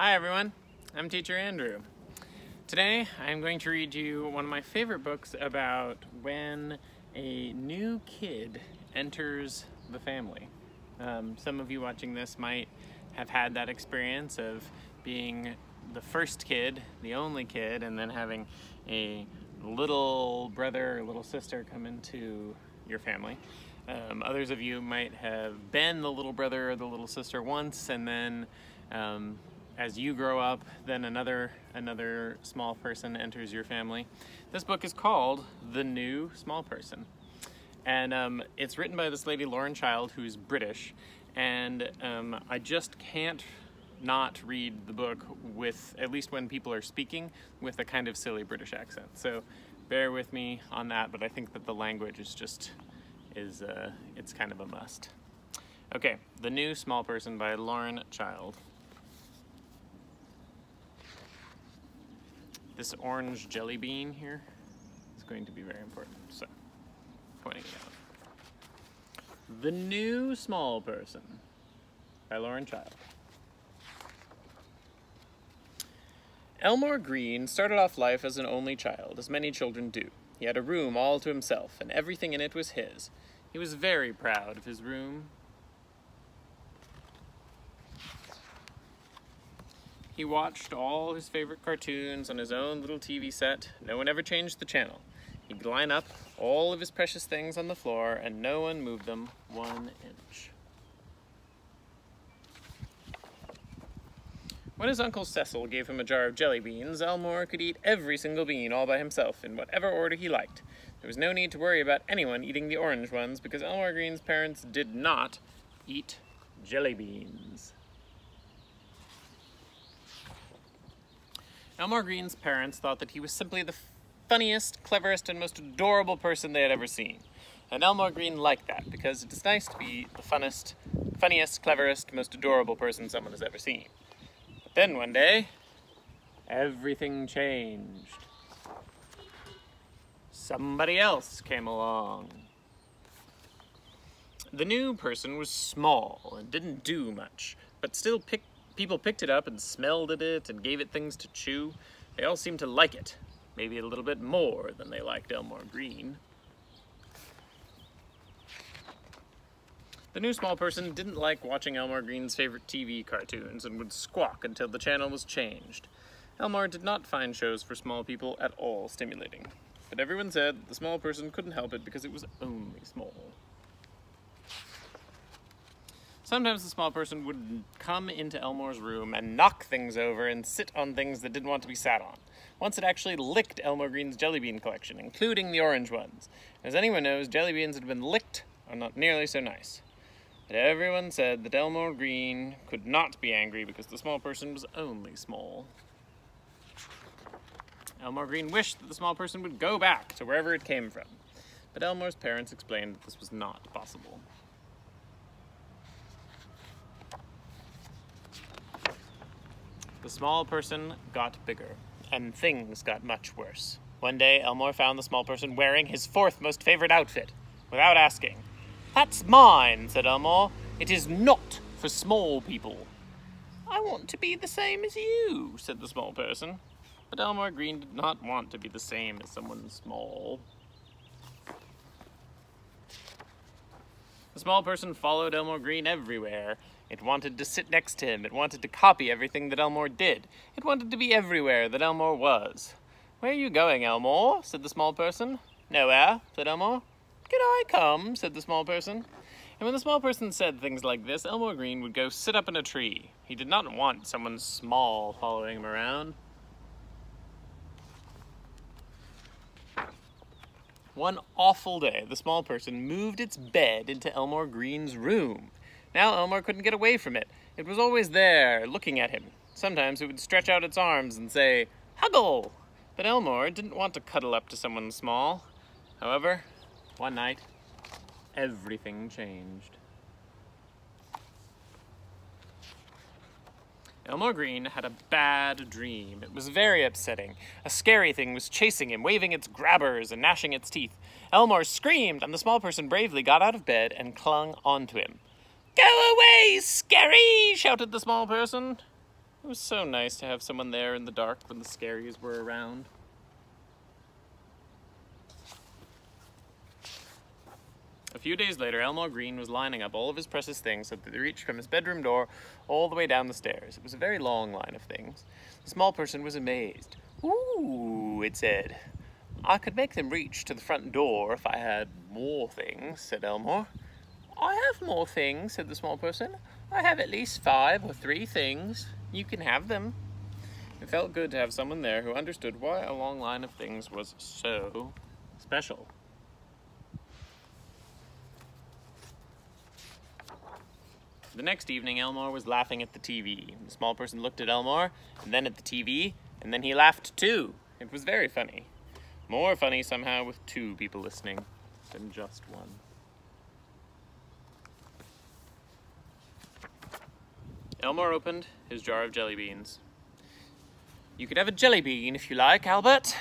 Hi everyone, I'm Teacher Andrew. Today I'm going to read you one of my favorite books about when a new kid enters the family. Um, some of you watching this might have had that experience of being the first kid, the only kid, and then having a little brother or little sister come into your family. Um, others of you might have been the little brother or the little sister once, and then um, as you grow up, then another another small person enters your family. This book is called The New Small Person, and um, it's written by this lady Lauren Child, who's British, and um, I just can't not read the book with at least when people are speaking with a kind of silly British accent. So bear with me on that, but I think that the language is just is uh, it's kind of a must. Okay, The New Small Person by Lauren Child. This orange jelly bean here is going to be very important, so pointing it out. The New Small Person by Lauren Child. Elmore Green started off life as an only child, as many children do. He had a room all to himself, and everything in it was his. He was very proud of his room. He watched all his favorite cartoons on his own little TV set. No one ever changed the channel. He'd line up all of his precious things on the floor, and no one moved them one inch. When his Uncle Cecil gave him a jar of jelly beans, Elmore could eat every single bean all by himself in whatever order he liked. There was no need to worry about anyone eating the orange ones because Elmore Green's parents did not eat jelly beans. Elmore Green's parents thought that he was simply the funniest, cleverest, and most adorable person they had ever seen. And Elmore Green liked that because it is nice to be the funnest, funniest, cleverest, most adorable person someone has ever seen. But then one day, everything changed. Somebody else came along. The new person was small and didn't do much, but still pick, people picked it up and smelled at it and gave it things to chew. They all seemed to like it, maybe a little bit more than they liked Elmore Green. The new small person didn't like watching Elmore Green's favorite TV cartoons and would squawk until the channel was changed. Elmore did not find shows for small people at all stimulating, but everyone said the small person couldn't help it because it was only small. Sometimes the small person would come into Elmore's room and knock things over and sit on things that didn't want to be sat on. Once it actually licked Elmore Green's jelly bean collection, including the orange ones. As anyone knows, jelly beans that have been licked are not nearly so nice. But everyone said that Elmore Green could not be angry because the small person was only small. Elmore Green wished that the small person would go back to wherever it came from, but Elmore's parents explained that this was not possible. The small person got bigger, and things got much worse. One day, Elmore found the small person wearing his fourth most favorite outfit, without asking. That's mine, said Elmore. It is not for small people. I want to be the same as you, said the small person. But Elmore Green did not want to be the same as someone small. The small person followed Elmore Green everywhere. It wanted to sit next to him. It wanted to copy everything that Elmore did. It wanted to be everywhere that Elmore was. Where are you going, Elmore? said the small person. Nowhere, said Elmore. Can I come? said the small person. And when the small person said things like this, Elmore Green would go sit up in a tree. He did not want someone small following him around. One awful day, the small person moved its bed into Elmore Green's room. Now Elmore couldn't get away from it. It was always there, looking at him. Sometimes it would stretch out its arms and say, Huggle! But Elmore didn't want to cuddle up to someone small. However, one night, everything changed. Elmore Green had a bad dream. It was very upsetting. A scary thing was chasing him, waving its grabbers and gnashing its teeth. Elmore screamed, and the small person bravely got out of bed and clung onto him. Go away, scary! shouted the small person. It was so nice to have someone there in the dark when the scaries were around. A few days later, Elmore Green was lining up all of his precious things so that they reached from his bedroom door all the way down the stairs. It was a very long line of things. The small person was amazed. Ooh, it said. I could make them reach to the front door if I had more things, said Elmore. I have more things, said the small person. I have at least five or three things. You can have them. It felt good to have someone there who understood why a long line of things was so special. The next evening, Elmore was laughing at the TV. The small person looked at Elmore, and then at the TV, and then he laughed too. It was very funny. More funny somehow with two people listening than just one. Elmore opened his jar of jelly beans. You could have a jelly bean if you like, Albert.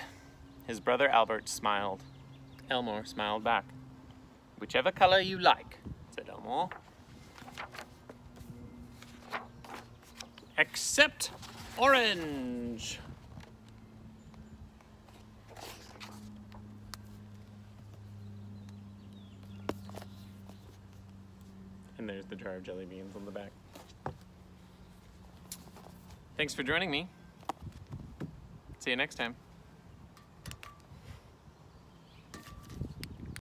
His brother Albert smiled. Elmore smiled back. Whichever color you like, said Elmore. Except orange. And there's the jar of jelly beans on the back. Thanks for joining me. See you next time.